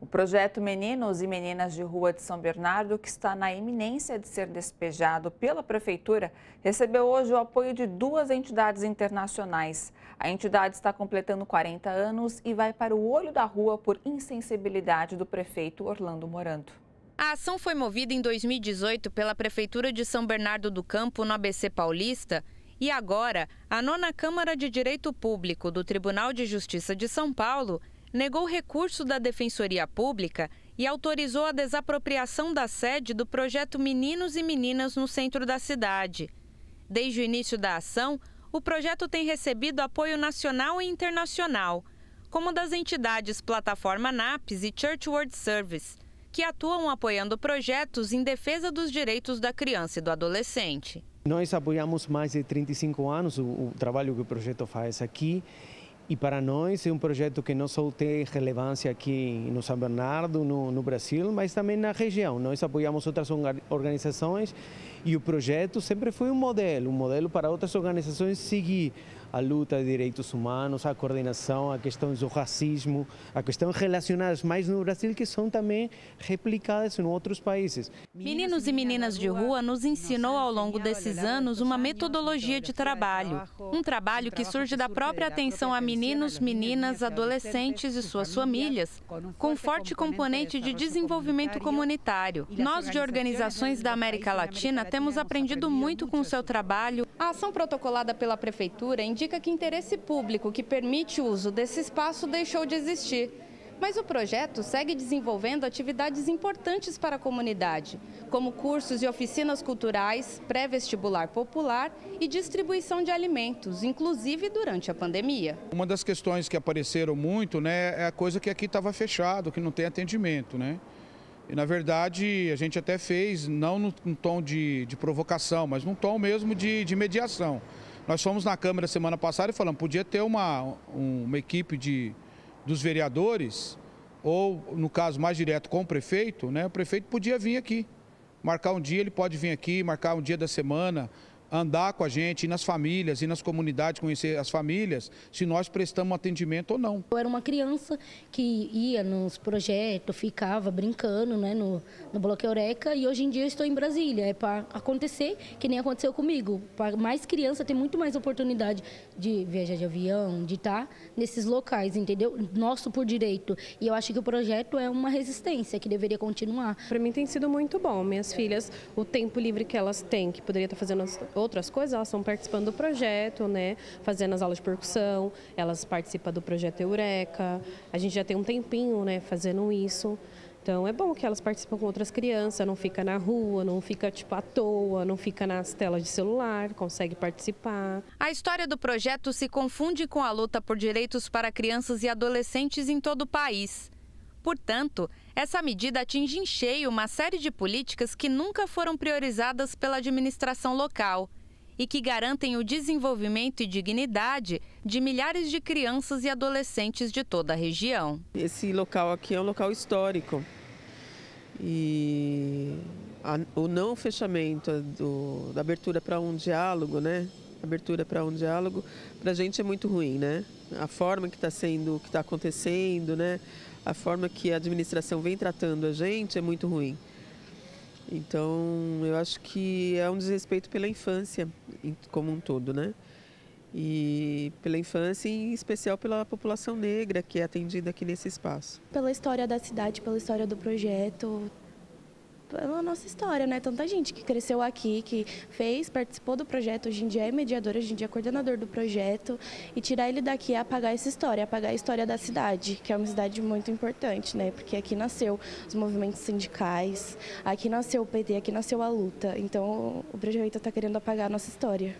O projeto Meninos e Meninas de Rua de São Bernardo, que está na iminência de ser despejado pela Prefeitura, recebeu hoje o apoio de duas entidades internacionais. A entidade está completando 40 anos e vai para o olho da rua por insensibilidade do prefeito Orlando Morando. A ação foi movida em 2018 pela Prefeitura de São Bernardo do Campo, no ABC Paulista. E agora, a nona Câmara de Direito Público do Tribunal de Justiça de São Paulo negou recurso da Defensoria Pública e autorizou a desapropriação da sede do projeto Meninos e Meninas no centro da cidade. Desde o início da ação, o projeto tem recebido apoio nacional e internacional, como das entidades Plataforma NAPS e Church World Service, que atuam apoiando projetos em defesa dos direitos da criança e do adolescente. Nós apoiamos mais de 35 anos o, o trabalho que o projeto faz aqui e para nós é um projeto que não só tem relevância aqui no São Bernardo, no, no, Brasil, mas também na região. Nós apoiamos outras organizações e o projeto sempre foi um modelo, um modelo para outras organizações seguir a luta de direitos humanos, a coordenação, a questão do racismo, a questões relacionadas mais no Brasil que são também replicadas em outros países. Meninos e meninas de rua nos ensinou ao longo desses anos uma metodologia de trabalho, um trabalho que surge da própria atenção a meninos, meninas, adolescentes e suas famílias, com forte componente de desenvolvimento comunitário. Nós de organizações da América Latina temos aprendido muito com o seu trabalho. A ação protocolada pela prefeitura indica que interesse público que permite o uso desse espaço deixou de existir. Mas o projeto segue desenvolvendo atividades importantes para a comunidade, como cursos e oficinas culturais, pré-vestibular popular e distribuição de alimentos, inclusive durante a pandemia. Uma das questões que apareceram muito né, é a coisa que aqui estava fechado, que não tem atendimento. Né? E, na verdade, a gente até fez, não num tom de, de provocação, mas num tom mesmo de, de mediação. Nós fomos na Câmara semana passada e falamos, podia ter uma, uma equipe de, dos vereadores, ou no caso mais direto com o prefeito, né? O prefeito podia vir aqui. Marcar um dia, ele pode vir aqui, marcar um dia da semana, andar com a gente, ir nas famílias, ir nas comunidades, conhecer as famílias, se nós prestamos atendimento ou não. Eu era uma criança que ia nos projetos, ficava brincando né, no, no Bloco Eureka e hoje em dia eu estou em Brasília. É para acontecer que nem aconteceu comigo. Para mais criança ter muito mais oportunidade de viajar de avião, de estar nesses locais, entendeu? Nosso por direito. E eu acho que o projeto é uma resistência que deveria continuar. Para mim tem sido muito bom. Minhas filhas, o tempo livre que elas têm, que poderia estar fazendo outras coisas, elas estão participando do projeto, né? Fazendo as aulas de percussão, elas participam do projeto Eureka. A gente já tem um tempinho, né, fazendo isso. Então é bom que elas participam com outras crianças, não fica na rua, não fica tipo à toa, não fica nas telas de celular, consegue participar. A história do projeto se confunde com a luta por direitos para crianças e adolescentes em todo o país. Portanto, essa medida atinge em cheio uma série de políticas que nunca foram priorizadas pela administração local e que garantem o desenvolvimento e dignidade de milhares de crianças e adolescentes de toda a região. Esse local aqui é um local histórico e a, o não fechamento do, da abertura para um diálogo, né? Abertura para um diálogo, para a gente é muito ruim, né? A forma que está sendo, que está acontecendo, né? A forma que a administração vem tratando a gente é muito ruim. Então, eu acho que é um desrespeito pela infância como um todo, né? E pela infância, em especial pela população negra que é atendida aqui nesse espaço. Pela história da cidade, pela história do projeto, pela nossa história, né? Tanta gente que cresceu aqui, que fez, participou do projeto, hoje em dia é mediador, hoje em dia é coordenador do projeto. E tirar ele daqui é apagar essa história, apagar a história da cidade, que é uma cidade muito importante, né? Porque aqui nasceu os movimentos sindicais, aqui nasceu o PT, aqui nasceu a luta. Então o projeto está querendo apagar a nossa história.